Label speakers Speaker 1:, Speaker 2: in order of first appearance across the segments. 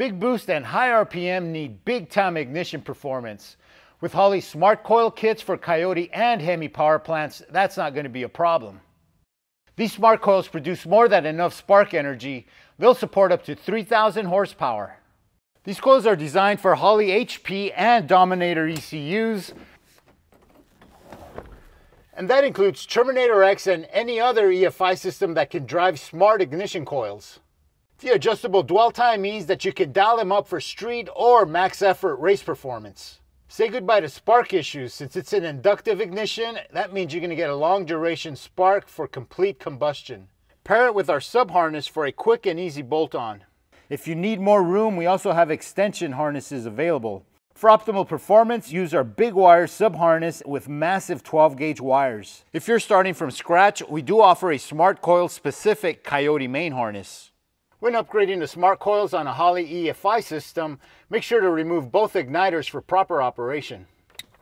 Speaker 1: Big boost and high RPM need big time ignition performance. With Holley's smart coil kits for Coyote and Hemi power plants, that's not going to be a problem. These smart coils produce more than enough spark energy. They'll support up to 3,000 horsepower. These coils are designed for Holley HP and Dominator ECUs, and that includes Terminator X and any other EFI system that can drive smart ignition coils. The adjustable dwell time means that you can dial them up for street or max effort race performance. Say goodbye to spark issues. Since it's an inductive ignition, that means you're going to get a long duration spark for complete combustion. Pair it with our sub harness for a quick and easy bolt on. If you need more room, we also have extension harnesses available. For optimal performance, use our big wire sub harness with massive 12 gauge wires. If you're starting from scratch, we do offer a smart coil specific Coyote main harness. When upgrading to smart coils on a Holley EFI system, make sure to remove both igniters for proper operation.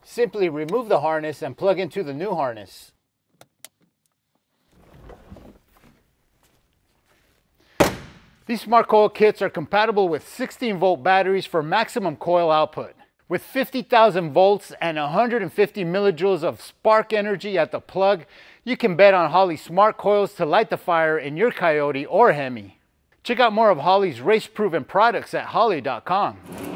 Speaker 1: Simply remove the harness and plug into the new harness. These smart coil kits are compatible with 16 volt batteries for maximum coil output. With 50,000 volts and 150 millijoules of spark energy at the plug, you can bet on Holley smart coils to light the fire in your Coyote or Hemi. Check out more of Holley's race-proven products at holley.com.